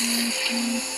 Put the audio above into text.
Thank uhum. you.